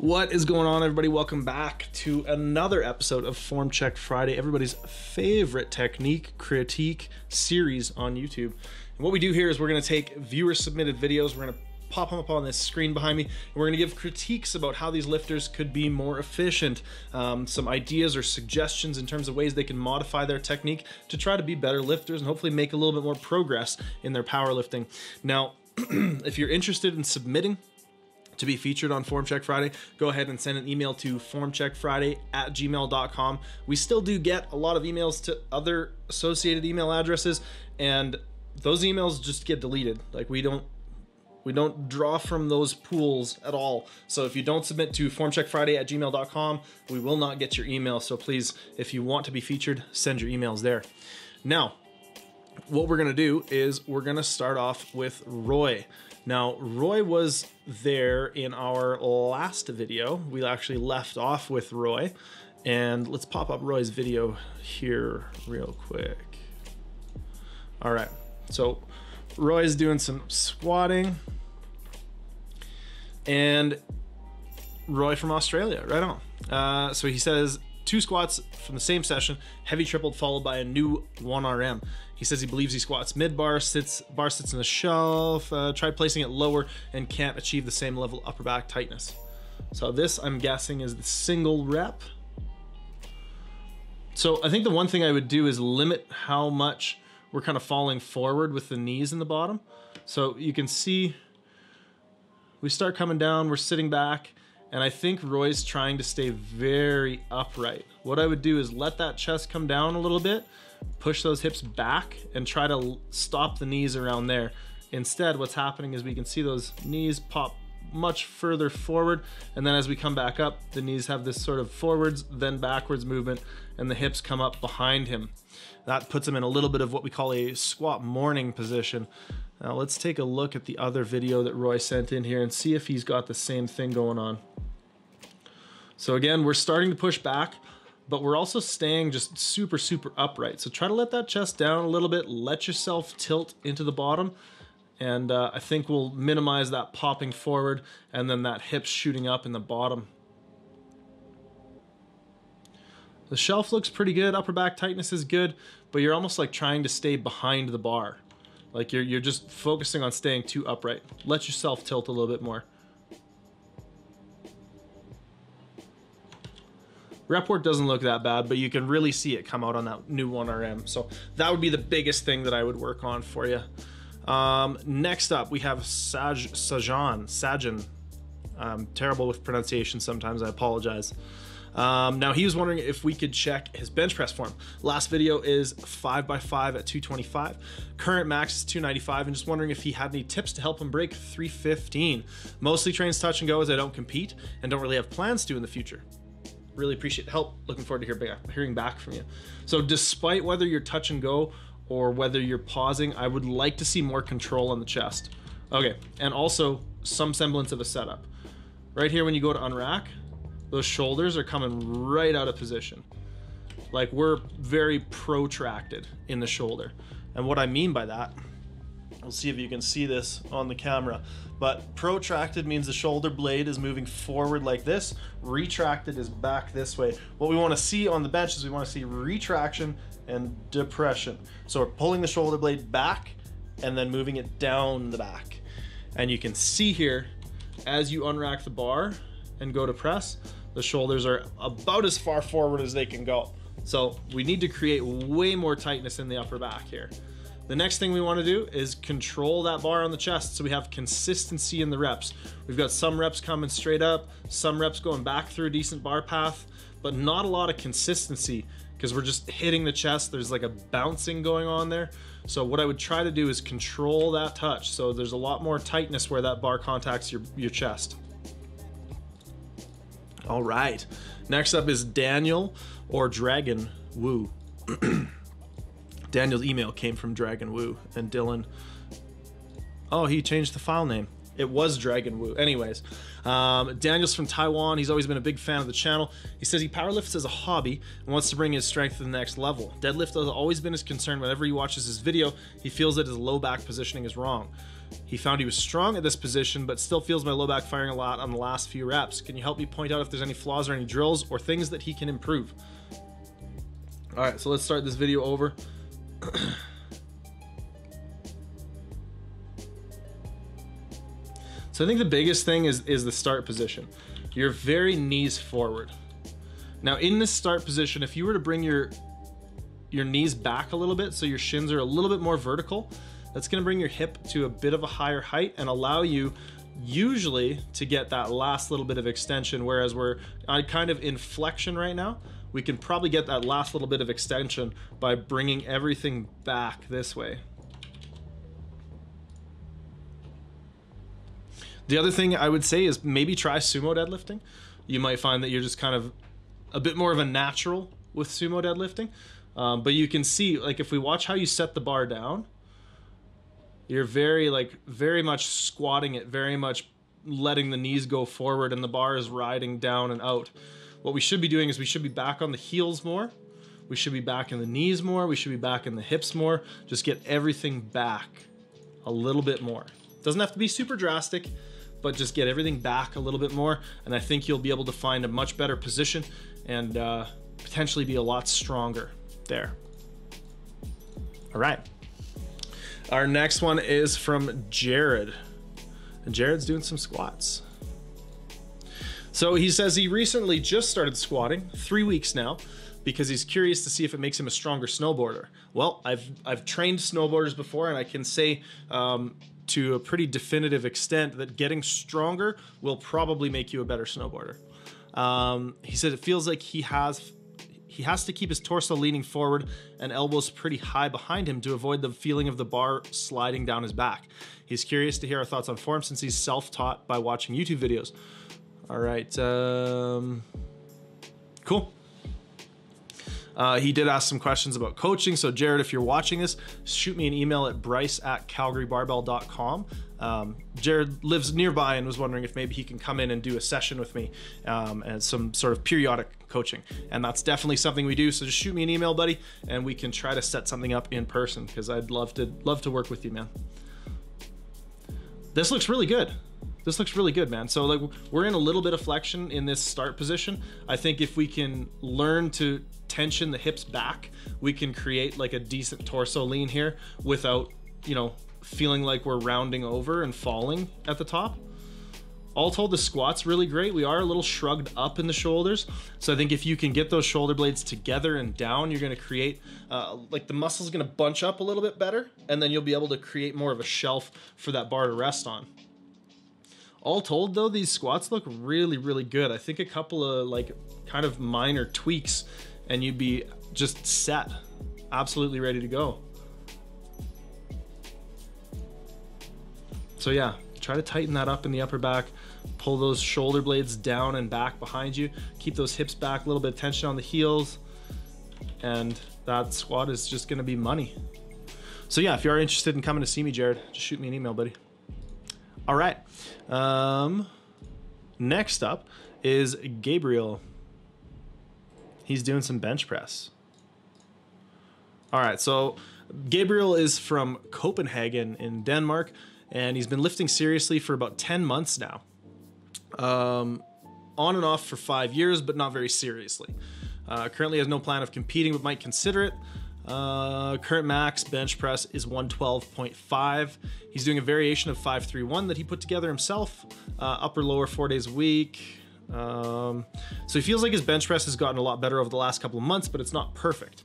What is going on, everybody? Welcome back to another episode of Form Check Friday, everybody's favorite technique critique series on YouTube. And what we do here is we're going to take viewer submitted videos, we're going to pop them up on this screen behind me, and we're going to give critiques about how these lifters could be more efficient, um, some ideas or suggestions in terms of ways they can modify their technique to try to be better lifters and hopefully make a little bit more progress in their powerlifting. Now, if you're interested in submitting to be featured on Form Check Friday, go ahead and send an email to formcheckfriday at gmail.com. We still do get a lot of emails to other associated email addresses, and those emails just get deleted. Like we don't we don't draw from those pools at all. So if you don't submit to formcheckfriday at gmail.com, we will not get your email. So please, if you want to be featured, send your emails there. Now, what we're gonna do is we're gonna start off with Roy. Now, Roy was there in our last video. We actually left off with Roy. And let's pop up Roy's video here real quick. All right, so Roy's doing some squatting. And Roy from Australia, right on. Uh, so he says two squats from the same session, heavy tripled followed by a new 1RM. He says he believes he squats mid bar, sits bar sits in the shelf, uh, tried placing it lower and can't achieve the same level upper back tightness. So this I'm guessing is the single rep. So I think the one thing I would do is limit how much we're kind of falling forward with the knees in the bottom. So you can see we start coming down, we're sitting back, and I think Roy's trying to stay very upright. What I would do is let that chest come down a little bit, push those hips back, and try to stop the knees around there. Instead, what's happening is we can see those knees pop much further forward, and then as we come back up, the knees have this sort of forwards, then backwards movement, and the hips come up behind him. That puts him in a little bit of what we call a squat morning position. Now let's take a look at the other video that Roy sent in here and see if he's got the same thing going on. So again, we're starting to push back, but we're also staying just super, super upright. So try to let that chest down a little bit, let yourself tilt into the bottom, and uh, I think we'll minimize that popping forward and then that hip shooting up in the bottom. The shelf looks pretty good, upper back tightness is good, but you're almost like trying to stay behind the bar. Like you're, you're just focusing on staying too upright. Let yourself tilt a little bit more. Report doesn't look that bad, but you can really see it come out on that new 1RM. So that would be the biggest thing that I would work on for you. Um, next up, we have Saj Sajan. Sajan. I'm terrible with pronunciation sometimes, I apologize. Um, now he was wondering if we could check his bench press form. Last video is 5x5 at 225. Current max is 295 and just wondering if he had any tips to help him break 315. Mostly trains touch and go as I don't compete and don't really have plans to in the future. Really appreciate the help. Looking forward to hear hearing back from you. So despite whether you're touch and go or whether you're pausing, I would like to see more control on the chest. Okay, and also some semblance of a setup. Right here when you go to unrack, those shoulders are coming right out of position. Like we're very protracted in the shoulder. And what I mean by that, we'll see if you can see this on the camera, but protracted means the shoulder blade is moving forward like this, retracted is back this way. What we wanna see on the bench is we wanna see retraction and depression. So we're pulling the shoulder blade back and then moving it down the back. And you can see here, as you unrack the bar and go to press, the shoulders are about as far forward as they can go. So we need to create way more tightness in the upper back here. The next thing we wanna do is control that bar on the chest so we have consistency in the reps. We've got some reps coming straight up, some reps going back through a decent bar path, but not a lot of consistency because we're just hitting the chest. There's like a bouncing going on there. So what I would try to do is control that touch. So there's a lot more tightness where that bar contacts your, your chest. All right. Next up is Daniel or Dragon Woo. Daniel's email came from Dragon Woo and Dillon. Oh, he changed the file name. It was Dragon Woo. Anyways, um, Daniel's from Taiwan. He's always been a big fan of the channel. He says he powerlifts as a hobby and wants to bring his strength to the next level. Deadlift has always been his concern. Whenever he watches his video, he feels that his low back positioning is wrong. He found he was strong at this position, but still feels my low back firing a lot on the last few reps. Can you help me point out if there's any flaws or any drills or things that he can improve? All right, so let's start this video over. so I think the biggest thing is, is the start position. You're very knees forward. Now in this start position, if you were to bring your your knees back a little bit so your shins are a little bit more vertical, that's gonna bring your hip to a bit of a higher height and allow you usually to get that last little bit of extension, whereas we're kind of in flexion right now, we can probably get that last little bit of extension by bringing everything back this way. The other thing I would say is maybe try sumo deadlifting. You might find that you're just kind of a bit more of a natural with sumo deadlifting. Um, but you can see, like, if we watch how you set the bar down, you're very, like, very much squatting it, very much letting the knees go forward, and the bar is riding down and out. What we should be doing is we should be back on the heels more. We should be back in the knees more. We should be back in the hips more. Just get everything back a little bit more. Doesn't have to be super drastic but just get everything back a little bit more. And I think you'll be able to find a much better position and uh, potentially be a lot stronger there. All right. Our next one is from Jared. And Jared's doing some squats. So he says he recently just started squatting, three weeks now, because he's curious to see if it makes him a stronger snowboarder. Well, I've I've trained snowboarders before, and I can say um, to a pretty definitive extent that getting stronger will probably make you a better snowboarder. Um, he said it feels like he has he has to keep his torso leaning forward and elbows pretty high behind him to avoid the feeling of the bar sliding down his back. He's curious to hear our thoughts on form since he's self-taught by watching YouTube videos. All right, um, cool. Uh, he did ask some questions about coaching. So, Jared, if you're watching this, shoot me an email at bryce at calgarybarbell.com. Um, Jared lives nearby and was wondering if maybe he can come in and do a session with me um, and some sort of periodic coaching. And that's definitely something we do. So just shoot me an email, buddy, and we can try to set something up in person because I'd love to love to work with you, man. This looks really good. This looks really good, man. So like we're in a little bit of flexion in this start position. I think if we can learn to tension the hips back, we can create like a decent torso lean here without, you know, feeling like we're rounding over and falling at the top. All told, the squat's really great. We are a little shrugged up in the shoulders. So I think if you can get those shoulder blades together and down, you're gonna create, uh, like the muscle's gonna bunch up a little bit better, and then you'll be able to create more of a shelf for that bar to rest on. All told though, these squats look really, really good. I think a couple of like kind of minor tweaks and you'd be just set, absolutely ready to go. So yeah, try to tighten that up in the upper back, pull those shoulder blades down and back behind you, keep those hips back, a little bit of tension on the heels, and that squat is just gonna be money. So yeah, if you are interested in coming to see me, Jared, just shoot me an email, buddy. All right. Um, next up is Gabriel. He's doing some bench press. All right, so Gabriel is from Copenhagen in Denmark, and he's been lifting seriously for about 10 months now. Um, on and off for five years, but not very seriously. Uh, currently has no plan of competing, but might consider it. Uh, current max bench press is 112.5. He's doing a variation of 531 that he put together himself, uh, upper lower four days a week. Um, so he feels like his bench press has gotten a lot better over the last couple of months, but it's not perfect.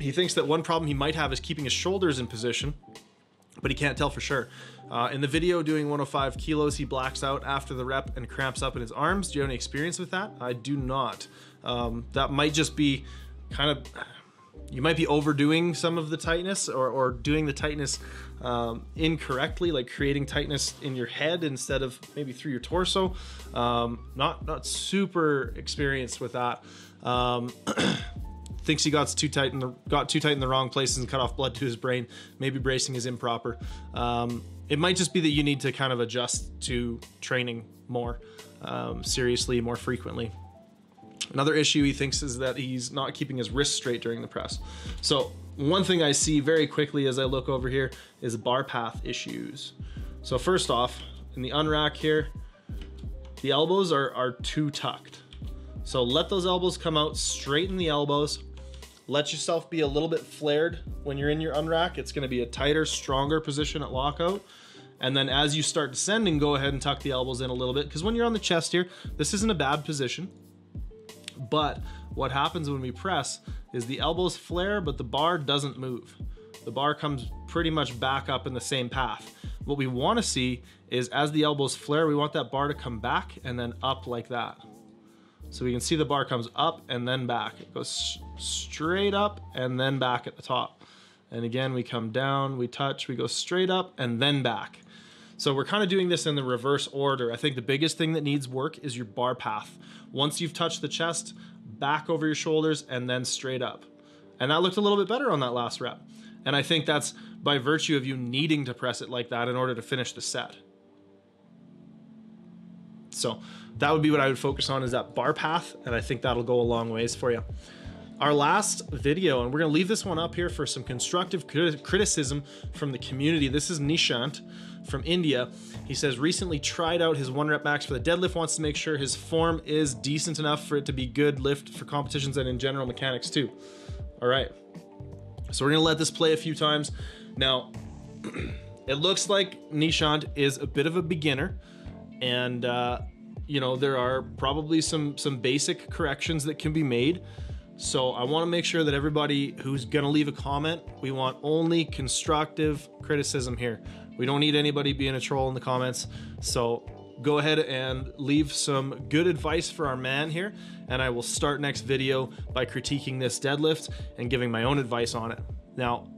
He thinks that one problem he might have is keeping his shoulders in position, but he can't tell for sure. Uh, in the video doing 105 kilos, he blacks out after the rep and cramps up in his arms. Do you have any experience with that? I do not. Um, that might just be kind of you might be overdoing some of the tightness or, or doing the tightness um, incorrectly, like creating tightness in your head instead of maybe through your torso. Um, not not super experienced with that. Thinks he got too tight in the got too tight in the wrong places and cut off blood to his brain. Maybe bracing is improper. Um, it might just be that you need to kind of adjust to training more um, seriously, more frequently. Another issue he thinks is that he's not keeping his wrists straight during the press. So one thing I see very quickly as I look over here is bar path issues. So first off, in the unrack here, the elbows are, are too tucked. So let those elbows come out, straighten the elbows, let yourself be a little bit flared when you're in your unrack. It's gonna be a tighter, stronger position at lockout. And then as you start descending, go ahead and tuck the elbows in a little bit. Because when you're on the chest here, this isn't a bad position. But what happens when we press is the elbows flare, but the bar doesn't move. The bar comes pretty much back up in the same path. What we wanna see is as the elbows flare, we want that bar to come back and then up like that. So we can see the bar comes up and then back. It goes straight up and then back at the top. And again, we come down, we touch, we go straight up and then back. So we're kind of doing this in the reverse order. I think the biggest thing that needs work is your bar path. Once you've touched the chest, back over your shoulders and then straight up. And that looked a little bit better on that last rep. And I think that's by virtue of you needing to press it like that in order to finish the set. So that would be what I would focus on is that bar path. And I think that'll go a long ways for you. Our last video, and we're gonna leave this one up here for some constructive criticism from the community. This is Nishant from India. He says recently tried out his one rep max for the deadlift, wants to make sure his form is decent enough for it to be good lift for competitions and in general mechanics too. All right. So we're gonna let this play a few times. Now, it looks like Nishant is a bit of a beginner and uh, you know, there are probably some some basic corrections that can be made. So I want to make sure that everybody who's going to leave a comment, we want only constructive criticism here. We don't need anybody being a troll in the comments. So go ahead and leave some good advice for our man here. And I will start next video by critiquing this deadlift and giving my own advice on it. Now,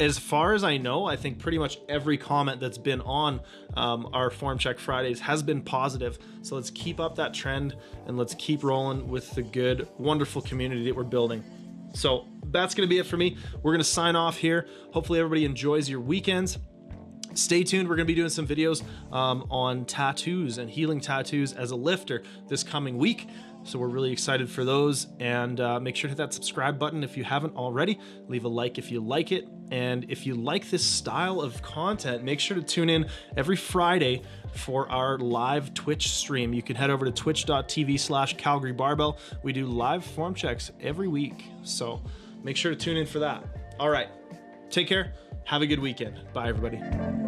as far as I know, I think pretty much every comment that's been on um, our Form Check Fridays has been positive. So let's keep up that trend and let's keep rolling with the good, wonderful community that we're building. So that's going to be it for me. We're going to sign off here. Hopefully, everybody enjoys your weekends stay tuned. We're going to be doing some videos um, on tattoos and healing tattoos as a lifter this coming week. So we're really excited for those. And uh, make sure to hit that subscribe button if you haven't already. Leave a like if you like it. And if you like this style of content, make sure to tune in every Friday for our live Twitch stream. You can head over to twitch.tv slash Calgary Barbell. We do live form checks every week. So make sure to tune in for that. All right. Take care. Have a good weekend. Bye, everybody.